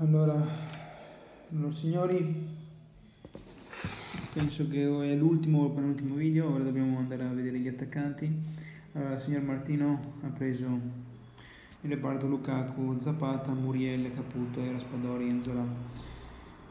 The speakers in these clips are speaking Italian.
Allora, allora, signori, penso che è l'ultimo o penultimo video, ora dobbiamo andare a vedere gli attaccanti. Allora, signor Martino ha preso il reparto Lukaku, Zapata, Muriel, Caputo e Raspadori, Enzola.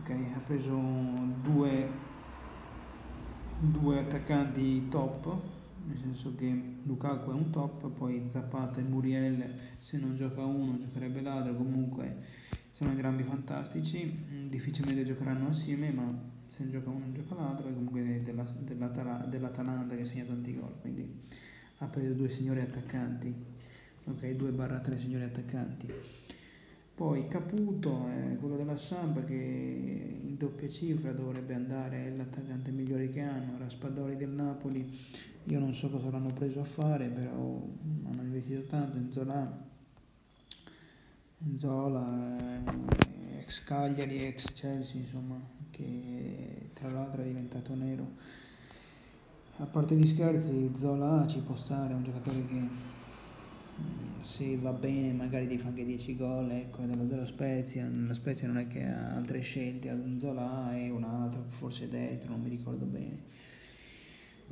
Ok, ha preso due, due attaccanti top, nel senso che Lukaku è un top, poi Zapata e Muriel, se non gioca uno giocherebbe l'altro, comunque sono entrambi fantastici, mm, difficilmente giocheranno assieme, ma se gioca uno gioca l'altro, e comunque della, della, dell'Atalanta che segna tanti gol, quindi ha preso due signori attaccanti, ok, 2-3 signori attaccanti. Poi Caputo è quello della Sampa che in doppia cifra dovrebbe andare, è l'attaccante migliore che hanno, Raspadori del Napoli, io non so cosa l'hanno preso a fare, però hanno investito tanto in Zola Zola, eh, ex Cagliari, ex Chelsea, insomma, che tra l'altro è diventato nero. A parte gli scherzi, Zola ci può stare, è un giocatore che mm, se va bene magari ti fa anche 10 gol, ecco, dello, dello Spezia, la Spezia non è che ha altre scelte, Zola e un altro, forse destro, non mi ricordo bene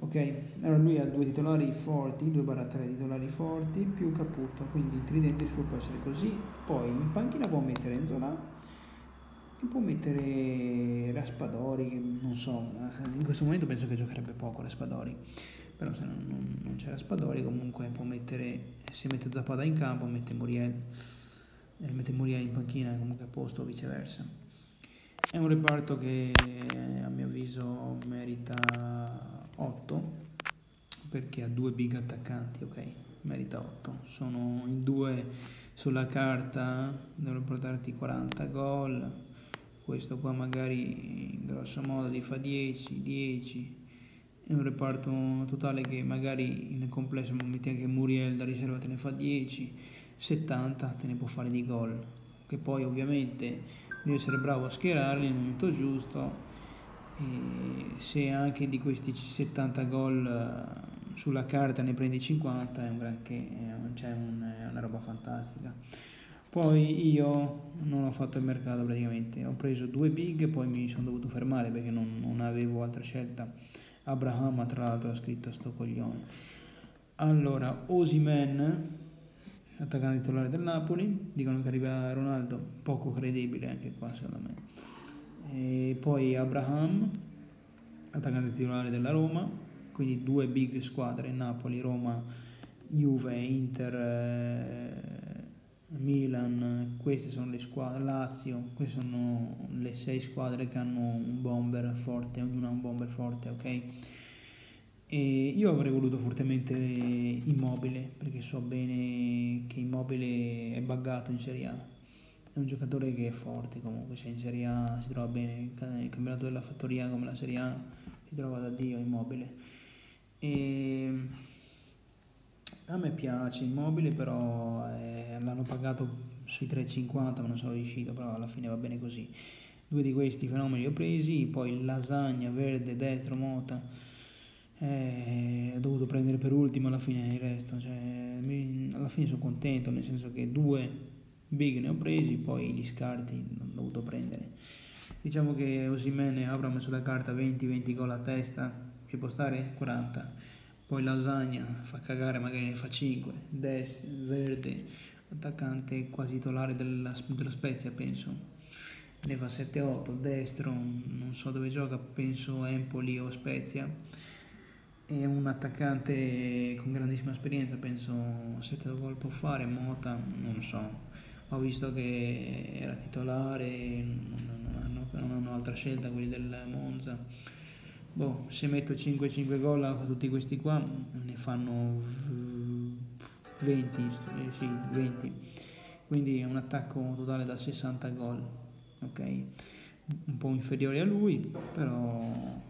ok allora lui ha due titolari forti 2-3 titolari forti più Caputo quindi il tridente suo può essere così poi in panchina può mettere Enzola e può mettere Raspadori che non so in questo momento penso che giocherebbe poco Raspadori però se non, non, non c'è Raspadori comunque può mettere se mette Zapata in campo mette Muriel e mette Muriel in panchina comunque a posto o viceversa è un reparto che a mio avviso merita 8 perché ha due big attaccanti, ok? Merita 8. Sono in due sulla carta, devono portarti 40 gol. Questo qua magari in grosso modo ti fa 10, 10. È un reparto totale che magari nel complesso metti anche Muriel da riserva te ne fa 10, 70 te ne può fare di gol. Che poi ovviamente devi essere bravo a schierarli nel momento giusto e se anche di questi 70 gol eh, sulla carta ne prendi 50 è un granché, cioè un, è una roba fantastica. Poi io non ho fatto il mercato praticamente, ho preso due big poi mi sono dovuto fermare perché non, non avevo altra scelta. Abraham tra l'altro ha scritto sto coglione. Allora, Osimen, attaccante titolare del Napoli, dicono che arriva Ronaldo, poco credibile anche qua secondo me. E poi Abraham, attaccante titolare della Roma, quindi due big squadre, Napoli, Roma, Juve, Inter, eh, Milan, queste sono le squadre, Lazio, queste sono le sei squadre che hanno un bomber forte, ognuna ha un bomber forte, ok? E io avrei voluto fortemente Immobile, perché so bene che Immobile è buggato in Serie A è un giocatore che è forte comunque, cioè in Serie A si trova bene, nel campionato della fattoria come la Serie A si trova da Dio immobile. E a me piace immobile, però eh, l'hanno pagato sui 3,50 ma non sono riuscito, però alla fine va bene così. Due di questi fenomeni li ho presi, poi lasagna, verde, destro, mota. Eh, ho dovuto prendere per ultimo alla fine il resto, cioè, alla fine sono contento, nel senso che due big ne ho presi, poi gli scarti non ho dovuto prendere. Diciamo che Osimene avrà messo la carta 20-20 gol a testa, ci può stare 40. Poi Lasagna fa cagare, magari ne fa 5. Des, Verde, attaccante quasi titolare della, dello Spezia, penso. Ne fa 7-8. Destro, non so dove gioca, penso Empoli o Spezia. È un attaccante con grandissima esperienza, penso 7 gol può fare. Mota, non so ho visto che era titolare, non hanno, non hanno altra scelta quelli del Monza. Boh, se metto 5-5 gol a tutti questi qua ne fanno 20, eh, sì, 20. Quindi è un attacco totale da 60 gol, ok? Un po' inferiore a lui, però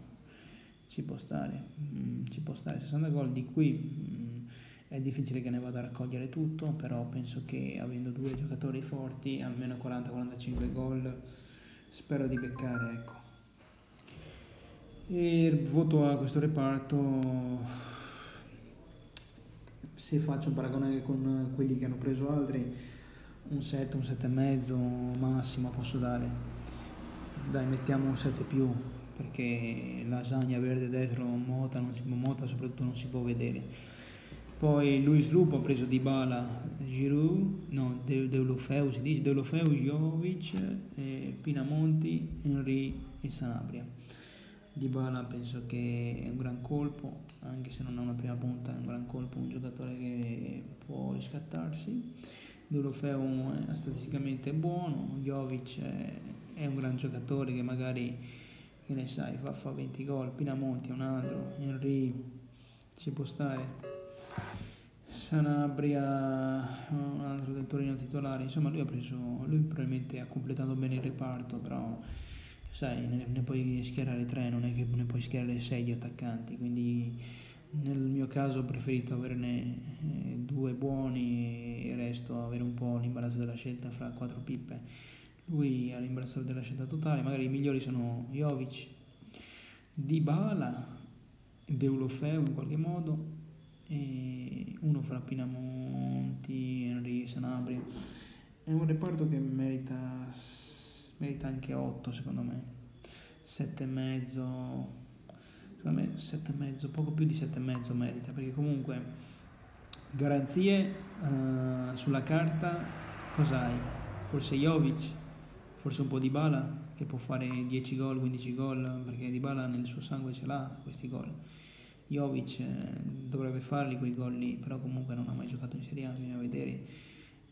ci può stare, mm, ci può stare 60 gol di qui mm, è difficile che ne vada a raccogliere tutto, però penso che avendo due giocatori forti, almeno 40-45 gol, spero di beccare. Ecco. E il voto a questo reparto, se faccio un paragone con quelli che hanno preso altri, un 7, un 7 e mezzo massimo posso dare. Dai, mettiamo un 7 più perché lasagna verde dietro Mota, non si, Mota soprattutto non si può vedere. Poi Luis Lupo ha preso Di Bala, Giroud, no, De, Deulofeu si dice, Deulofeu, Jovic, eh, Pinamonti, Henry e Sanabria. Di Bala penso che è un gran colpo, anche se non ha una prima punta, è un gran colpo, un giocatore che può riscattarsi. Deulofeu è statisticamente buono, Jovic è, è un gran giocatore che magari che ne sai, fa, fa 20 gol, Pinamonti è un altro, Henry ci può stare. Sanabria, un altro del Torino titolare, insomma lui ha preso, lui probabilmente ha completato bene il reparto, però sai, ne, ne puoi schierare tre, non è che ne puoi schierare sei di attaccanti, quindi nel mio caso ho preferito averne eh, due buoni e il resto avere un po' l'imbarazzo della scelta fra quattro pippe lui ha l'imbarazzo della scelta totale, magari i migliori sono Jovic, Dybala, Deulofeu in qualche modo, e uno fra Pinamonti, Henry, Sanabria. È un reparto che merita, merita anche 8 secondo me, 7 e mezzo, secondo me 7 e mezzo, poco più di 7 e mezzo merita, perché comunque garanzie uh, sulla carta cosa hai? Forse Jovic, forse un po' di Bala che può fare 10 gol, 15 gol, perché Di Bala nel suo sangue ce l'ha questi gol. Jovic eh, dovrebbe farli quei gol lì, però comunque non ha mai giocato in Serie A, bisogna vedere.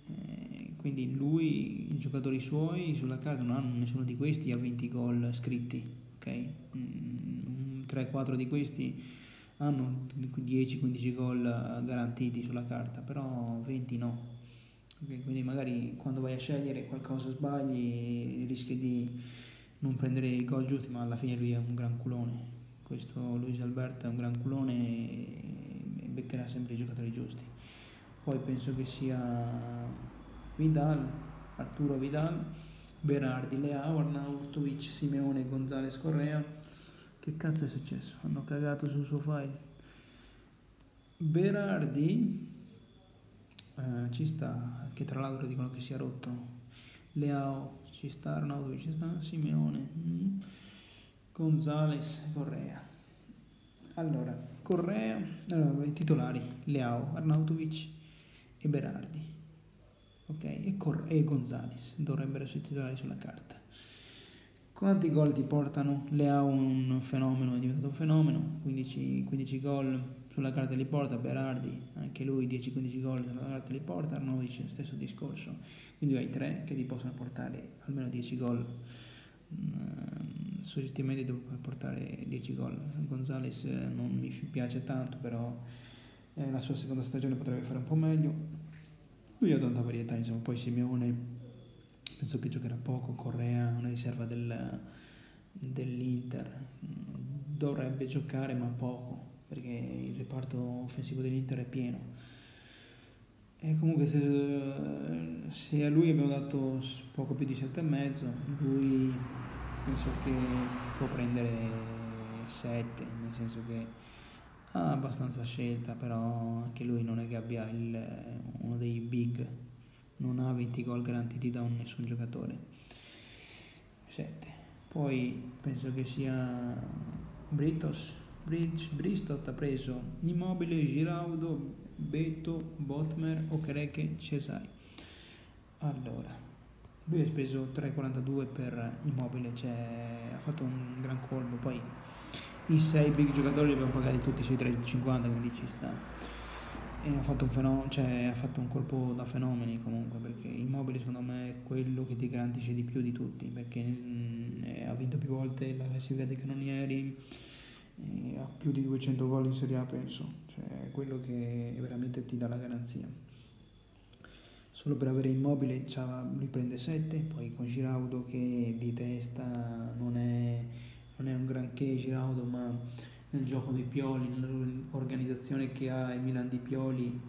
Eh, quindi lui, i giocatori suoi sulla carta non hanno nessuno di questi ha 20 gol scritti, ok? Mm, 3-4 di questi hanno 10-15 gol garantiti sulla carta, però 20 no quindi magari quando vai a scegliere qualcosa sbagli rischi di non prendere i gol giusti ma alla fine lui è un gran culone. Questo Luis Alberto è un gran culone e beccherà sempre i giocatori giusti. Poi penso che sia Vidal Arturo Vidal Berardi, Leao, Arnautovic, Simeone, Gonzales, Correa. Che cazzo è successo? hanno cagato sul suo file. Berardi eh, ci sta, che tra l'altro dicono che sia rotto. Leao ci sta, Arnautovic ci sta, Simeone, mm. Gonzales, Correa. Allora, Correa, allora, i titolari, Leao, Arnautovic e Berardi. Ok, e, Cor- e Gonzales dovrebbero essere titolari sulla carta. Quanti gol ti portano? Leao è un fenomeno, è diventato un fenomeno, 15, 15 gol, sulla carta li porta, Berardi anche lui 10-15 gol sulla carta li porta, Arnovic stesso discorso, quindi hai tre che ti possono portare almeno 10 gol, mm, soggettivamente devo portare 10 gol, Gonzales non mi piace tanto però eh, la sua seconda stagione potrebbe fare un po' meglio, lui ha tanta varietà, insomma, poi Simeone penso che giocherà poco, Correa una riserva del, dell'Inter, dovrebbe giocare ma poco perché il reparto offensivo dell'Inter è pieno. E comunque se, se a lui abbiamo dato poco più di 7,5, lui penso che può prendere 7, nel senso che ha abbastanza scelta, però anche lui non è che abbia il, uno dei big, non ha 20 gol garantiti da un, nessun giocatore. 7. Poi penso che sia Britos Bristot ha preso Immobile, Giraudo, Beto, Botmer, Okereke, Cesai. Allora, lui ha speso 3,42 per Immobile, cioè ha fatto un gran colpo, poi i 6 big giocatori li abbiamo pagati tutti sui 3,50, quindi ci sta. E ha fatto, cioè, ha fatto un colpo da fenomeni comunque, perché Immobile secondo me è quello che ti garantisce di più di tutti, perché mh, mm, ha vinto più volte la classifica dei cannonieri, ha più di 200 gol in Serie A penso, cioè quello che veramente ti dà la garanzia. Solo per avere immobile lui prende 7, poi con Giraudo che di testa non è, non è un granché Giraudo, ma nel gioco dei Pioli, nell'organizzazione che ha il Milan di Pioli,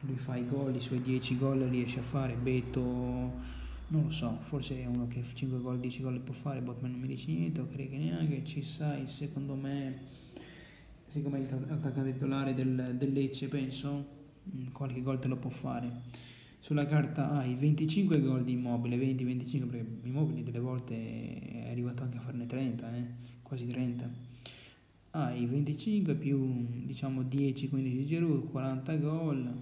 lui fa i gol, i suoi 10 gol riesce a fare, Beto non lo so, forse è uno che 5 gol, 10 gol può fare, Botman non mi dice niente, o credo che neanche, ci sai, secondo me, siccome è l'attaccante titolare del, del Lecce, penso, mm, qualche gol te lo può fare. sulla carta hai 25 gol di Immobile, 20-25 perché Immobile delle volte è arrivato anche a farne 30, eh? quasi 30. Hai 25 più diciamo 10-15 di Giroud, 40 gol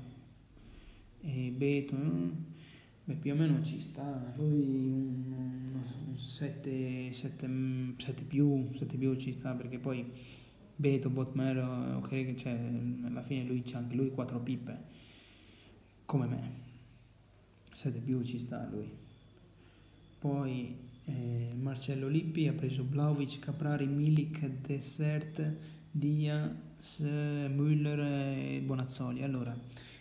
e Beto, eh? Beh, più o meno ci sta, lui un, un 7, 7, 7 più, 7 più ci sta perché poi Beto, Botmero, ok, cioè, alla fine lui c'ha anche lui 4 pippe, come me, 7 più ci sta lui. Poi eh, Marcello Lippi ha preso Vlaovic, Caprari, Milik, Desert, Diaz, Müller e Bonazzoli. Allora,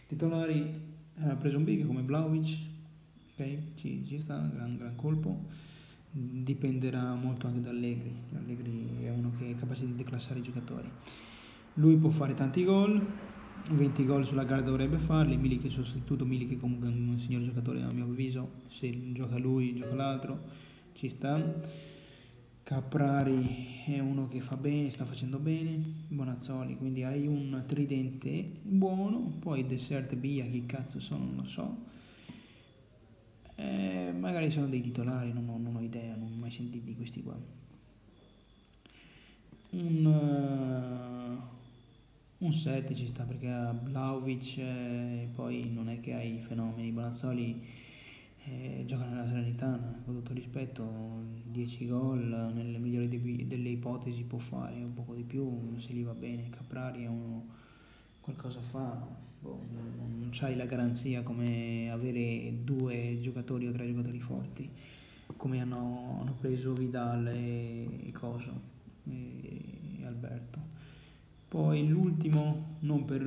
titolari ha preso un big come Vlaovic, ok? Ci, ci sta, gran, gran colpo. Dipenderà molto anche da Allegri. Allegri è uno che è capace di declassare i giocatori. Lui può fare tanti gol, 20 gol sulla gara dovrebbe farli, Milik è sostituto, Milik è comunque un signor giocatore a mio avviso, se gioca lui, gioca l'altro, ci sta. Caprari è uno che fa bene, sta facendo bene, Bonazzoli, quindi hai un tridente buono, poi Desert Bia, chi cazzo sono, non lo so, eh, magari sono dei titolari, non ho, non ho, idea, non ho mai sentito di questi qua. Un, uh, un 7 ci sta perché a Vlaovic eh, poi non è che hai fenomeni, Bonazzoli eh, gioca nella Serenitana, con tutto rispetto, 10 gol, nelle migliori de- delle ipotesi può fare un poco di più, se gli va bene, Caprari è uno, qualcosa fa, boh, non c'hai la garanzia come avere due giocatori o tre giocatori forti, come hanno, hanno preso Vidal e, Coso e, e Alberto. Poi l'ultimo, non per,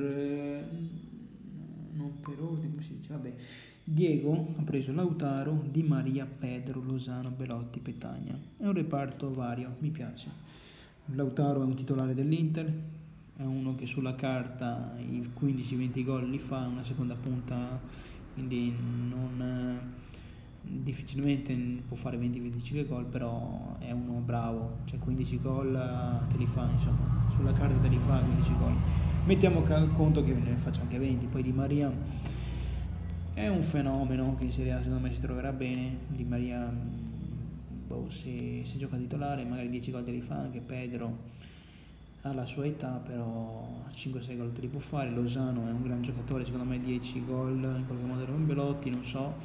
non per ordine, come si vabbè, Diego ha preso Lautaro, Di Maria, Pedro, Lozano, Belotti, Petagna. È un reparto vario, mi piace. Lautaro è un titolare dell'Inter, è uno che sulla carta i 15-20 gol li fa, una seconda punta, quindi non, difficilmente può fare 20-25 gol, però è uno bravo, cioè 15 gol te li fa, insomma, sulla carta te li fa 15 gol. Mettiamo conto che ne faccia anche 20, poi Di Maria è un fenomeno che in Serie A secondo me si troverà bene, Di Maria boh, se, se gioca titolare magari 10 gol te li fa anche Pedro alla sua età però 5-6 gol te li può fare Lozano è un gran giocatore secondo me 10 gol in qualche modo era un Belotti non so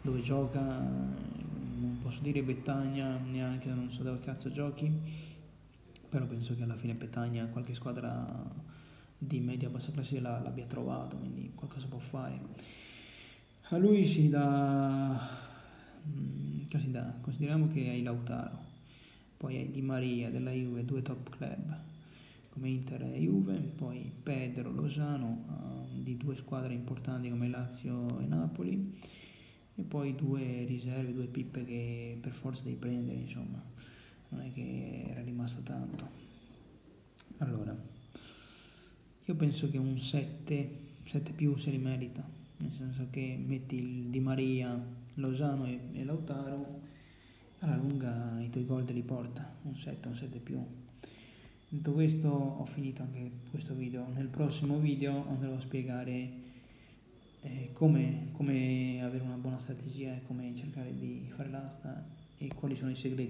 dove gioca non posso dire Bettagna neanche non so dove cazzo giochi però penso che alla fine Bettagna qualche squadra di media bassa classifica l'abbia trovato quindi qualcosa può fare. A lui si dà si dà consideriamo che hai Lautaro poi hai Di Maria della Juve due top club come Inter e Juve, poi Pedro, Lozano uh, di due squadre importanti come Lazio e Napoli e poi due riserve, due pippe che per forza devi prendere, insomma, non è che era rimasto tanto. Allora, io penso che un 7, 7 più se li merita, nel senso che metti il Di Maria, Lozano e, e Lautaro, alla lunga i tuoi gol te li porta, un 7, un 7 più. Detto questo ho finito anche questo video, nel prossimo video andrò a spiegare eh, come, come avere una buona strategia e come cercare di fare l'asta e quali sono i segreti